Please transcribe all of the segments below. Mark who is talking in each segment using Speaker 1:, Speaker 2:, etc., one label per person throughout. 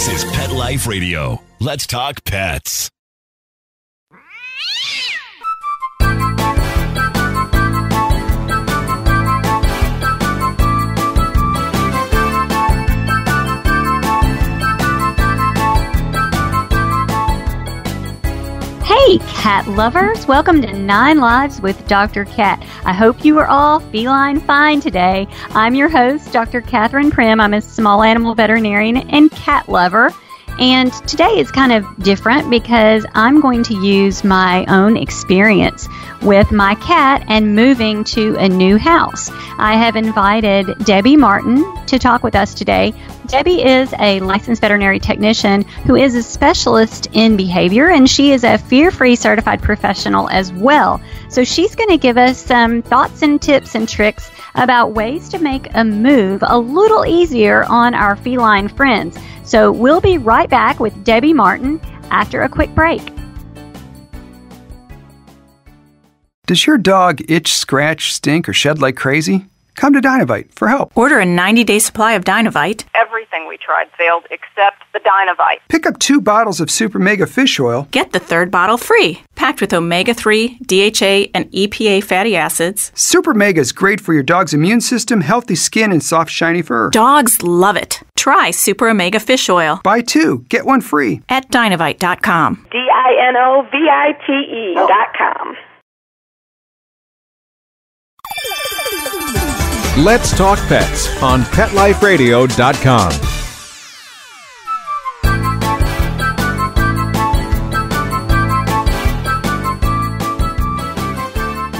Speaker 1: This is Pet Life Radio. Let's talk pets.
Speaker 2: Hey, cat lovers! Welcome to Nine Lives with Dr. Kat. I hope you are all feline fine today. I'm your host, Dr. Catherine Prim. I'm a small animal veterinarian and cat lover. And today is kind of different because I'm going to use my own experience with my cat and moving to a new house. I have invited Debbie Martin to talk with us today. Debbie is a licensed veterinary technician who is a specialist in behavior and she is a fear free certified professional as well. So she's going to give us some thoughts and tips and tricks about ways to make a move a little easier on our feline friends. So we'll be right back with Debbie Martin after a quick break.
Speaker 3: Does your dog itch, scratch, stink, or shed like crazy? Come to Dinovite for help.
Speaker 4: Order a 90 day supply of Dinovite.
Speaker 5: Everything we tried failed except the Dinovite.
Speaker 3: Pick up two bottles of Super Mega Fish Oil.
Speaker 4: Get the third bottle free. Packed with omega 3, DHA, and EPA fatty acids.
Speaker 3: Super Mega is great for your dog's immune system, healthy skin, and soft, shiny fur.
Speaker 4: Dogs love it. Try Super Omega Fish Oil.
Speaker 3: Buy two, get one free.
Speaker 4: At Dinovite.com.
Speaker 5: D I N O V I T E.com. com.
Speaker 6: Let's Talk Pets on PetLifeRadio.com.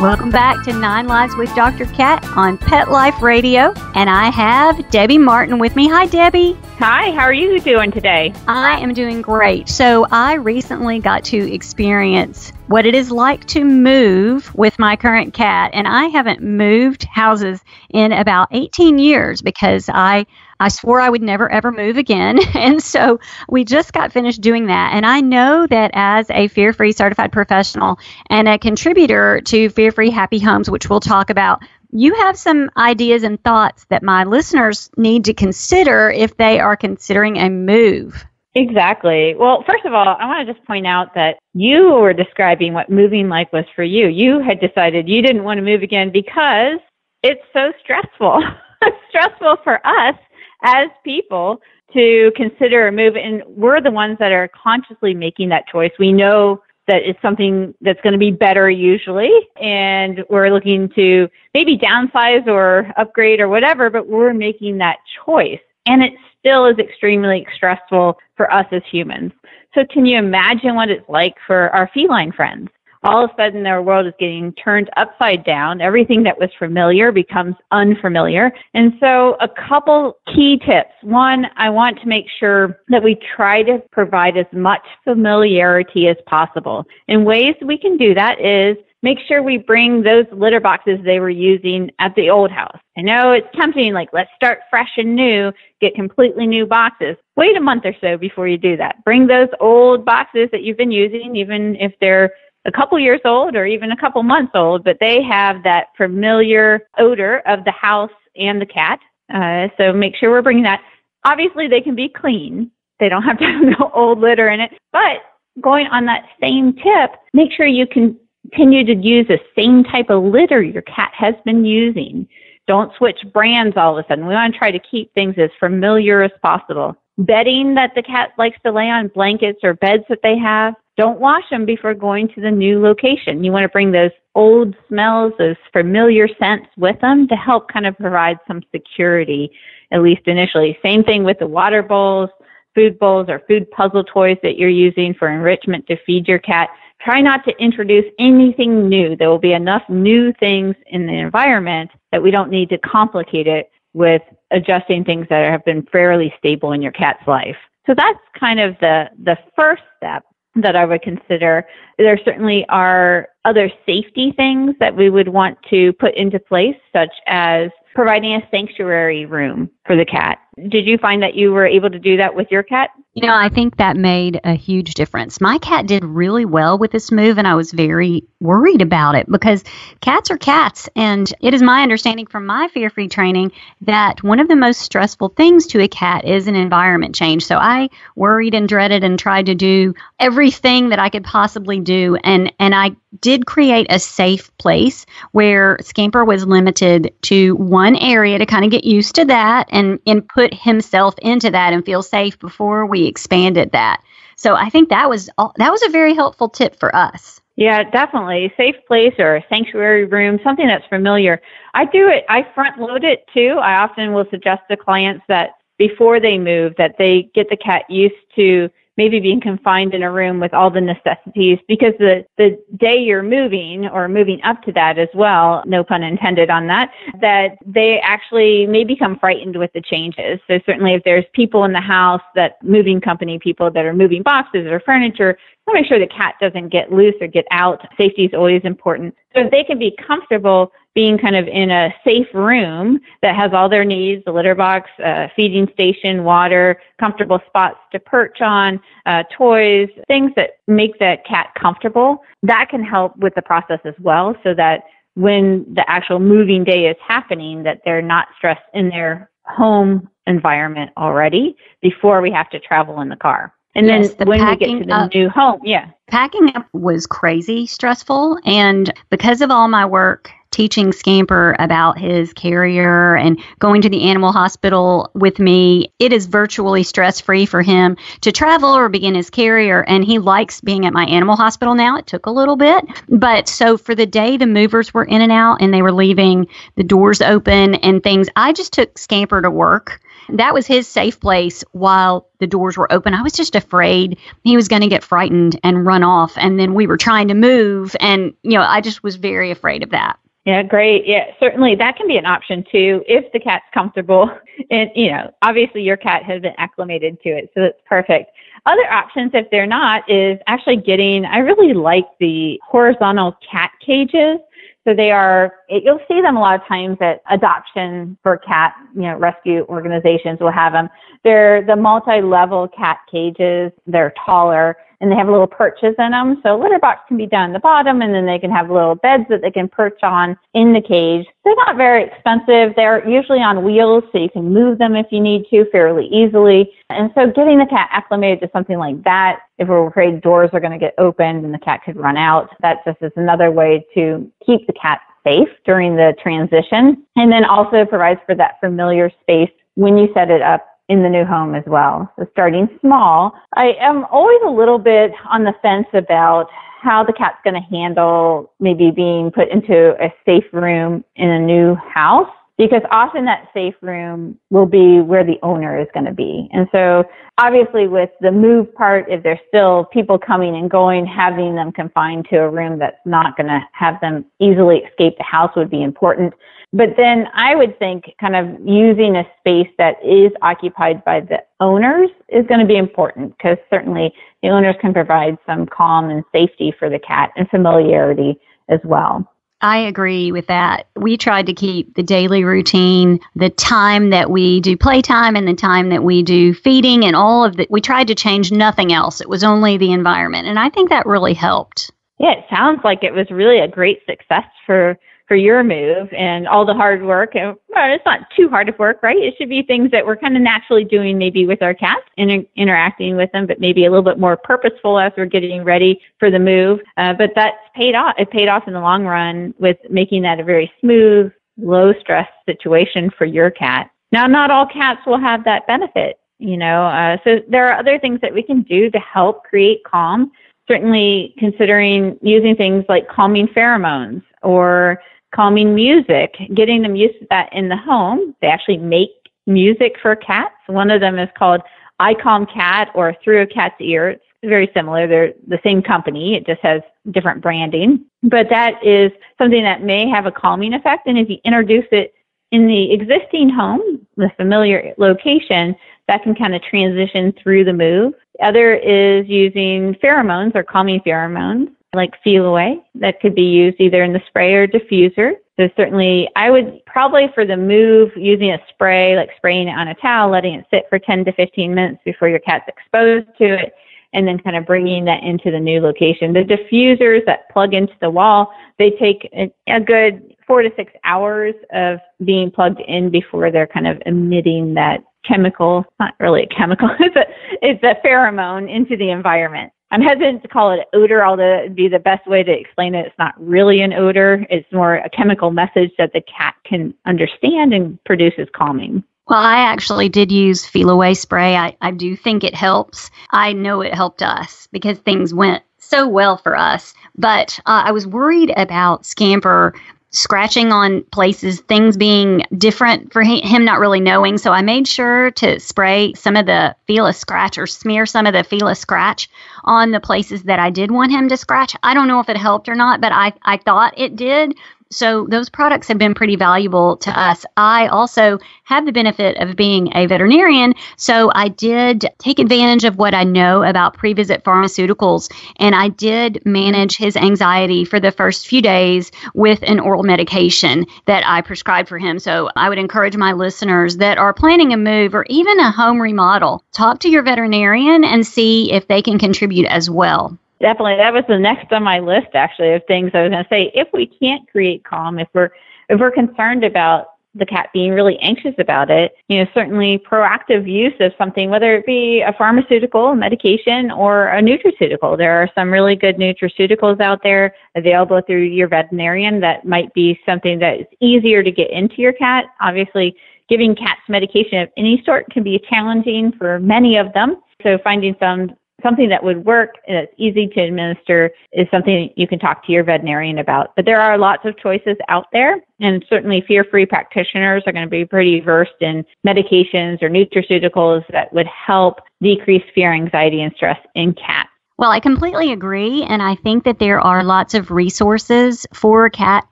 Speaker 2: Welcome back to Nine Lives with Dr. Kat on Pet Life Radio. And I have Debbie Martin with me. Hi, Debbie.
Speaker 7: Hi, how are you doing today?
Speaker 2: I am doing great. So, I recently got to experience what it is like to move with my current cat. And I haven't moved houses in about 18 years because I I swore I would never ever move again. And so we just got finished doing that. And I know that as a fear free certified professional and a contributor to Fear Free Happy Homes, which we'll talk about, you have some ideas and thoughts that my listeners need to consider if they are considering a move.
Speaker 7: Exactly. Well, first of all, I want to just point out that you were describing what moving like was for you. You had decided you didn't want to move again because it's so stressful. it's stressful for us as people to consider a move. And we're the ones that are consciously making that choice. We know that it's something that's going to be better usually. And we're looking to maybe downsize or upgrade or whatever, but we're making that choice. And it still is extremely stressful for us as humans. So can you imagine what it's like for our feline friends? All of a sudden their world is getting turned upside down. Everything that was familiar becomes unfamiliar. And so a couple key tips. One, I want to make sure that we try to provide as much familiarity as possible. And ways we can do that is make sure we bring those litter boxes they were using at the old house. I know it's tempting, like, let's start fresh and new, get completely new boxes. Wait a month or so before you do that. Bring those old boxes that you've been using, even if they're a couple years old or even a couple months old, but they have that familiar odor of the house and the cat. Uh, so make sure we're bringing that. Obviously, they can be clean. They don't have to have no old litter in it. But going on that same tip, make sure you continue to use the same type of litter your cat has been using. Don't switch brands all of a sudden. We want to try to keep things as familiar as possible. Bedding that the cat likes to lay on, blankets or beds that they have, don't wash them before going to the new location. You want to bring those old smells, those familiar scents with them to help kind of provide some security, at least initially. Same thing with the water bowls, food bowls, or food puzzle toys that you're using for enrichment to feed your cat. Try not to introduce anything new. There will be enough new things in the environment that we don't need to complicate it with adjusting things that have been fairly stable in your cat's life. So that's kind of the, the first step that I would consider. There certainly are other safety things that we would want to put into place, such as providing a sanctuary room for the cat. Did you find that you were able to do that with your cat?
Speaker 2: You know, I think that made a huge difference. My cat did really well with this move, and I was very worried about it because cats are cats. And it is my understanding from my fear free training that one of the most stressful things to a cat is an environment change. So I worried and dreaded and tried to do everything that I could possibly do. And, and I did create a safe place where Scamper was limited to one area to kind of get used to that and, and put himself into that and feel safe before we expanded that. So I think that was that was a very helpful tip for us.
Speaker 7: Yeah, definitely. Safe place or sanctuary room, something that's familiar. I do it, I front load it too. I often will suggest to clients that before they move that they get the cat used to maybe being confined in a room with all the necessities because the, the day you're moving or moving up to that as well, no pun intended on that, that they actually may become frightened with the changes. So certainly if there's people in the house that moving company people that are moving boxes or furniture, want to make sure the cat doesn't get loose or get out. Safety is always important. So if they can be comfortable being kind of in a safe room that has all their needs, the litter box, uh, feeding station, water, comfortable spots to perch on, uh, toys, things that make that cat comfortable, that can help with the process as well so that when the actual moving day is happening, that they're not stressed in their home environment already before we have to travel in the car. And yes, then the when we get to the up, new home, yeah.
Speaker 2: Packing up was crazy stressful. And because of all my work teaching Scamper about his carrier and going to the animal hospital with me, it is virtually stress free for him to travel or begin his carrier. And he likes being at my animal hospital now. It took a little bit. But so for the day the movers were in and out and they were leaving the doors open and things, I just took Scamper to work that was his safe place while the doors were open. I was just afraid he was going to get frightened and run off. And then we were trying to move. And, you know, I just was very afraid of that.
Speaker 7: Yeah, great. Yeah, certainly that can be an option too if the cat's comfortable. And, you know, obviously your cat has been acclimated to it, so it's perfect. Other options, if they're not, is actually getting, I really like the horizontal cat cages. So they are, you'll see them a lot of times at adoption for cat, you know, rescue organizations will have them. They're the multi-level cat cages. They're taller and they have little perches in them. So litter box can be down the bottom and then they can have little beds that they can perch on in the cage. They're not very expensive. They're usually on wheels so you can move them if you need to fairly easily. And so getting the cat acclimated to something like that, if we're afraid doors are going to get opened and the cat could run out, that just is another way to keep the cat safe during the transition. And then also provides for that familiar space when you set it up in the new home as well. So starting small. I am always a little bit on the fence about how the cat's going to handle maybe being put into a safe room in a new house because often that safe room will be where the owner is going to be. And so obviously with the move part, if there's still people coming and going, having them confined to a room that's not going to have them easily escape the house would be important. But then I would think kind of using a space that is occupied by the owners is going to be important because certainly the owners can provide some calm and safety for the cat and familiarity as well.
Speaker 2: I agree with that. We tried to keep the daily routine, the time that we do playtime and the time that we do feeding and all of that. We tried to change nothing else. It was only the environment. And I think that really helped.
Speaker 7: Yeah, it sounds like it was really a great success for for your move and all the hard work. And well, it's not too hard of work, right? It should be things that we're kind of naturally doing maybe with our cats and interacting with them, but maybe a little bit more purposeful as we're getting ready for the move. Uh, but that's paid off. It paid off in the long run with making that a very smooth, low stress situation for your cat. Now, not all cats will have that benefit, you know, uh, so there are other things that we can do to help create calm. Certainly considering using things like calming pheromones or calming music, getting them used to that in the home. They actually make music for cats. One of them is called I Calm Cat or Through a Cat's Ear. It's very similar. They're the same company. It just has different branding. But that is something that may have a calming effect. And if you introduce it in the existing home, the familiar location, that can kind of transition through the move. The other is using pheromones or calming pheromones like Feliway that could be used either in the spray or diffuser. So certainly I would probably for the move using a spray, like spraying it on a towel, letting it sit for 10 to 15 minutes before your cat's exposed to it, and then kind of bringing that into the new location. The diffusers that plug into the wall, they take a, a good four to six hours of being plugged in before they're kind of emitting that chemical, not really a chemical, it's a, it's a pheromone into the environment. I'm hesitant to call it odor, although it'd be the best way to explain it. It's not really an odor. It's more a chemical message that the cat can understand and produces calming.
Speaker 2: Well, I actually did use Feliway spray. I, I do think it helps. I know it helped us because things went so well for us. But uh, I was worried about Scamper scratching on places, things being different for him not really knowing. So I made sure to spray some of the FeliScratch or smear some of the FeliScratch on the places that I did want him to scratch. I don't know if it helped or not, but I, I thought it did. So those products have been pretty valuable to us. I also have the benefit of being a veterinarian, so I did take advantage of what I know about pre-visit pharmaceuticals and I did manage his anxiety for the first few days with an oral medication that I prescribed for him. So I would encourage my listeners that are planning a move or even a home remodel, talk to your veterinarian and see if they can contribute as well.
Speaker 7: Definitely, that was the next on my list actually of things I was going to say. If we can't create calm, if we're if we're concerned about the cat being really anxious about it, you know, certainly proactive use of something, whether it be a pharmaceutical, medication, or a nutraceutical. There are some really good nutraceuticals out there available through your veterinarian that might be something that is easier to get into your cat. Obviously, giving cats medication of any sort can be challenging for many of them. So finding some something that would work and it's easy to administer is something you can talk to your veterinarian about. But there are lots of choices out there, and certainly fear free practitioners are going to be pretty versed in medications or nutraceuticals that would help decrease fear, anxiety, and stress in cats.
Speaker 2: Well, I completely agree. And I think that there are lots of resources for cat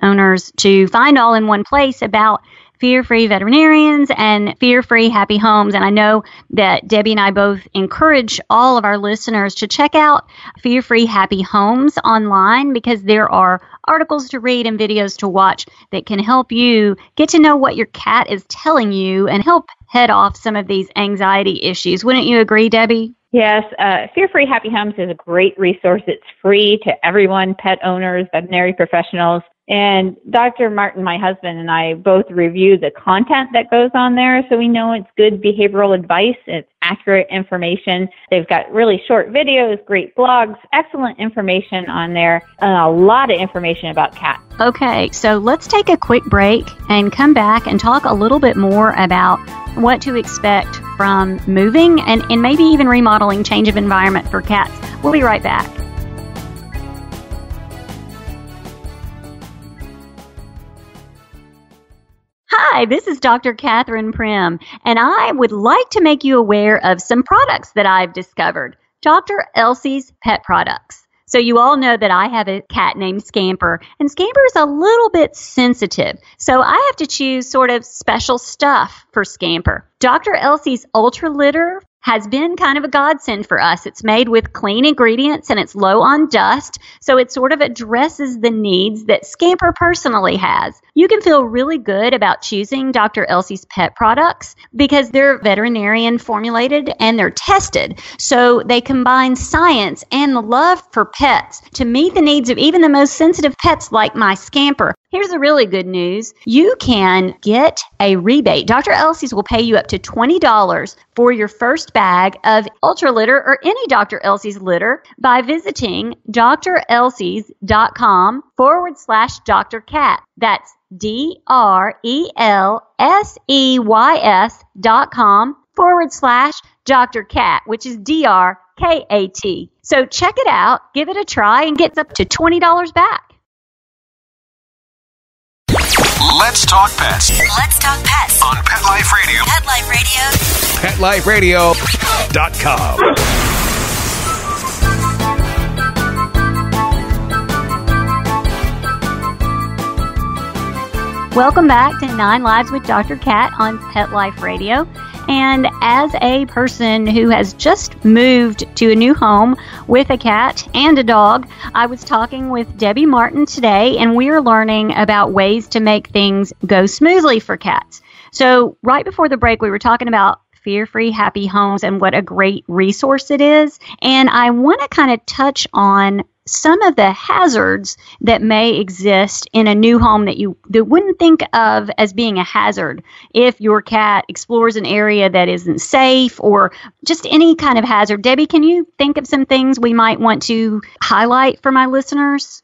Speaker 2: owners to find all in one place about fear free veterinarians and fear free happy homes. And I know that Debbie and I both encourage all of our listeners to check out fear free happy homes online because there are articles to read and videos to watch that can help you get to know what your cat is telling you and help head off some of these anxiety issues. Wouldn't you agree, Debbie?
Speaker 7: Yes, uh, Fear Free Happy Homes is a great resource. It's free to everyone, pet owners, veterinary professionals. And Dr. Martin, my husband, and I both review the content that goes on there so we know it's good behavioral advice, it's accurate information. They've got really short videos, great blogs, excellent information on there, and a lot of information about cats.
Speaker 2: Okay, so let's take a quick break and come back and talk a little bit more about what to expect from moving and, and maybe even remodeling change of environment for cats. We'll be right back. Hi, this is Dr. Catherine Prim, and I would like to make you aware of some products that I've discovered. Dr. Elsey's Pet Products. So, you all know that I have a cat named Scamper, and Scamper is a little bit sensitive. So, I have to choose sort of special stuff for Scamper. Dr. Elsey's Ultra Litter has been kind of a godsend for us. It's made with clean ingredients and it's low on dust, so it sort of addresses the needs that Scamper personally has. You can feel really good about choosing Dr. Elsey's pet products because they're veterinarian formulated and they're tested. So they combine science and the love for pets to meet the needs of even the most sensitive pets like my Scamper. Here's the really good news. You can get a rebate. Dr. Elsey's will pay you up to $20 for your first bag of Ultra Litter or any Dr. Elsey's litter by visiting drelseys.com forward slash Dr. Kat. That's D R E L S E Y S dot com forward slash Dr. Kat, which is D R K A T. So check it out, give it a try, and get up to $20 back.
Speaker 1: Let's talk pets
Speaker 8: Let's talk pets.
Speaker 1: on Pet Life Radio.
Speaker 8: Pet Life Radio.
Speaker 1: PetLifeRadio.com.
Speaker 2: Welcome back to Nine Lives with Dr. Kat on Pet Life Radio. And as a person who has just moved to a new home with a cat and a dog, I was talking with Debbie Martin today, and we are learning about ways to make things go smoothly for cats. So, right before the break, we were talking about Fear Free Happy Homes and what a great resource it is. And I want to kind of touch on some of the hazards that may exist in a new home that you that wouldn't think of as being a hazard if your cat explores an area that isn't safe or just any kind of hazard. Debbie, can you think of some things we might want to highlight for my listeners?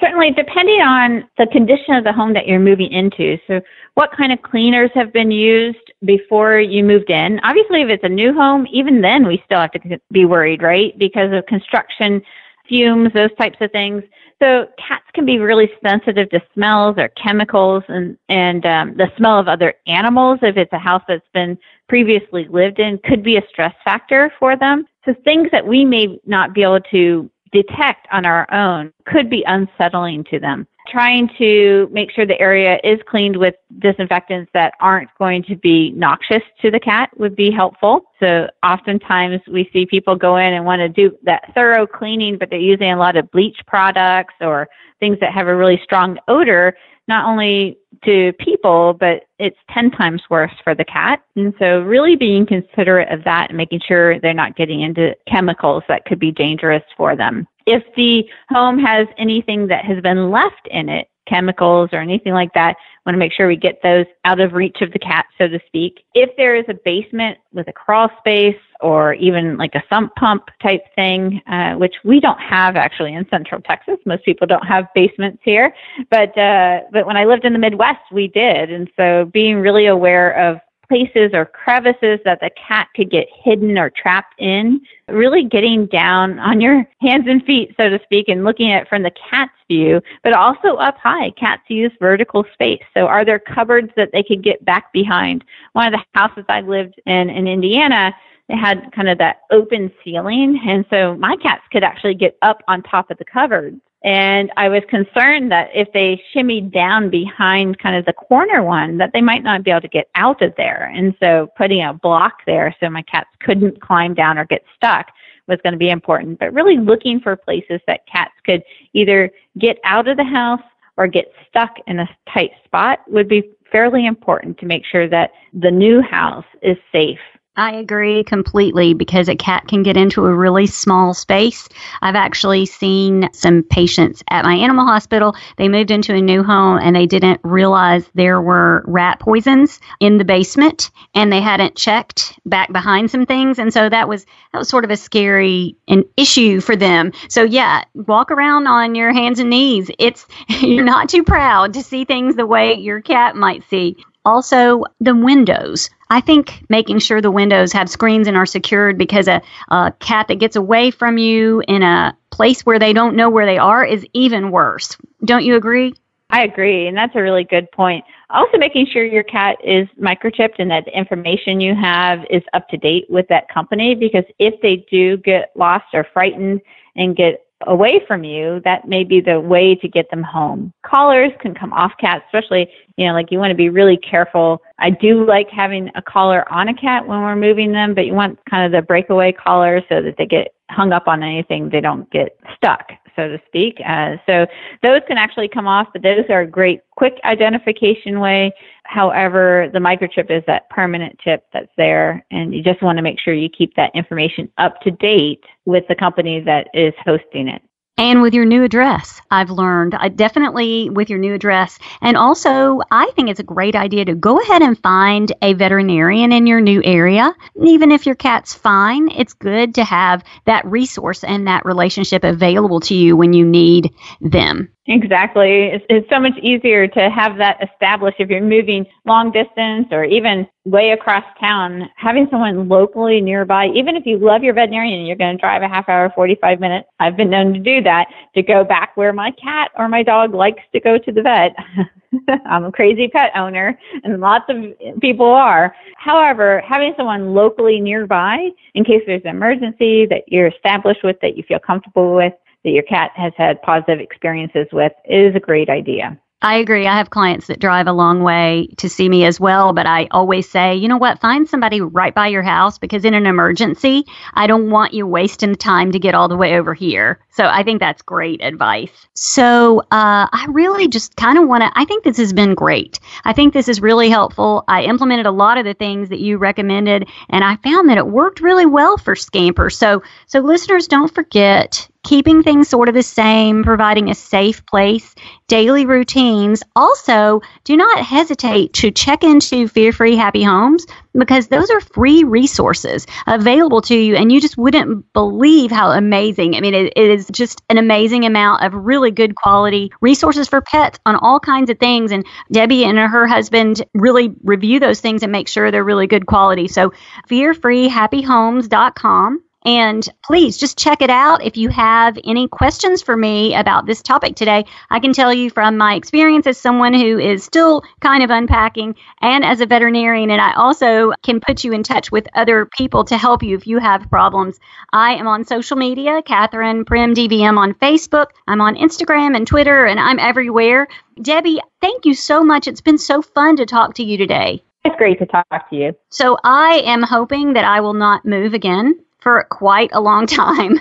Speaker 7: Certainly, depending on the condition of the home that you're moving into. So, what kind of cleaners have been used before you moved in? Obviously, if it's a new home, even then we still have to be worried, right? Because of construction fumes, those types of things. So cats can be really sensitive to smells or chemicals and, and um, the smell of other animals. If it's a house that's been previously lived in, could be a stress factor for them. So things that we may not be able to detect on our own could be unsettling to them trying to make sure the area is cleaned with disinfectants that aren't going to be noxious to the cat would be helpful. So oftentimes we see people go in and want to do that thorough cleaning, but they're using a lot of bleach products or things that have a really strong odor not only to people, but it's 10 times worse for the cat. And so, really being considerate of that and making sure they're not getting into chemicals that could be dangerous for them. If the home has anything that has been left in it, chemicals or anything like that, want to make sure we get those out of reach of the cat, so to speak. If there is a basement with a crawl space or even like a sump pump type thing, uh, which we don't have actually in Central Texas. Most people don't have basements here, but uh, but when I lived in the Midwest, we did, and so being really aware of places or crevices that the cat could get hidden or trapped in. Really getting down on your hands and feet, so to speak, and looking at it from the cat's view, but also up high. Cats use vertical space. So are there cupboards that they could get back behind? One of the houses I lived in in Indiana, they had kind of that open ceiling. And so my cats could actually get up on top of the cupboards and I was concerned that if they shimmied down behind kind of the corner one, that they might not be able to get out of there. And so putting a block there so my cats couldn't climb down or get stuck was going to be important. But really looking for places that cats could either get out of the house or get stuck in a tight spot would be fairly important to make sure that the new house is safe
Speaker 2: I agree completely because a cat can get into a really small space. I've actually seen some patients at my animal hospital. They moved into a new home and they didn't realize there were rat poisons in the basement and they hadn't checked back behind some things and so that was that was sort of a scary an issue for them. So yeah, walk around on your hands and knees. It's you're not too proud to see things the way your cat might see. Also, the windows. I think making sure the windows have screens and are secured because a, a cat that gets away from you in a place where they don't know where they are is even worse. Don't you agree?
Speaker 7: I agree, and that's a really good point. Also, making sure your cat is microchipped and that the information you have is up to date with that company because if they do get lost or frightened and get away from you, that may be the way to get them home. Collars can come off cats, especially, you know, like you want to be really careful. I do like having a collar on a cat when we're moving them, but you want kind of the breakaway collar so that they get hung up on anything, they don't get stuck, so to speak. Uh, so those can actually come off, but those are a great quick identification way. However, the microchip is that permanent chip that's there, and you just want to make sure you keep that information up to date with the company that is hosting it.
Speaker 2: And with your new address, I've learned uh, definitely with your new address. And also, I think it's a great idea to go ahead and find a veterinarian in your new area. Even if your cat's fine, it's good to have that resource and that relationship available to you when you need them.
Speaker 7: Exactly. It's, it's, so much easier to have that established if you're moving long distance or even way across town. Having someone locally nearby, even if you love your veterinarian and you're going to drive a half hour, 45 minutes, I've been known to do that, to go back where my cat or my dog likes to go to the vet. I'm a crazy pet owner, and lots of people are. However, having someone locally nearby in case there's an emergency that you're established with, that you feel comfortable with, that your cat has had positive experiences with is a great idea.
Speaker 2: I agree. I have clients that drive a long way to see me as well, but I always say, you know what, find somebody right by your house because in an emergency, I don't want you wasting time to get all the way over here. So I think that's great advice. So uh, I really just kind of want to, I think this has been great. I think this is really helpful. I implemented a lot of the things that you recommended, and I found that it worked really well for Scamper. So, so listeners, don't forget keeping things sort of the same, providing a safe place, daily routines. Also, do not hesitate to check into Fear Free Happy Homes because those are free resources available to you, and you just wouldn't believe how amazing. I mean, it, it is just an amazing amount of really good quality resources for pets on all kinds of things. And Debbie and her husband really review those things and make sure they're really good quality. So, fearfreehappyhomes.com. And please just check it out. If you have any questions for me about this topic today, I can tell you from my experience as someone who is still kind of unpacking and as a veterinarian, and I also can put you in touch with other people to help you if you have problems. I am on social media, Catherine Prim DVM on Facebook. I'm on Instagram and Twitter, and I'm everywhere. Debbie, thank you so much. It's been so fun to talk to you today.
Speaker 7: It's great to talk to you.
Speaker 2: So I am hoping that I will not move again for quite a long time.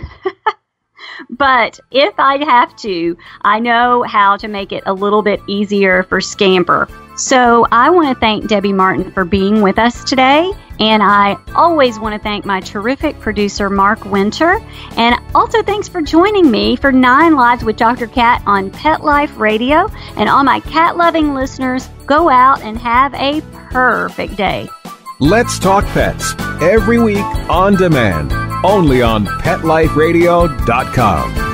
Speaker 2: but if I have to, I know how to make it a little bit easier for Scamper. So I want to thank Debbie Martin for being with us today. And I always want to thank my terrific producer, Mark Winter. And also thanks for joining me for Nine Lives with Dr. Kat on Pet Life Radio. And all my cat loving listeners, go out and have a perfect day.
Speaker 6: Let's Talk Pets every week on demand, only on PetLifeRadio.com.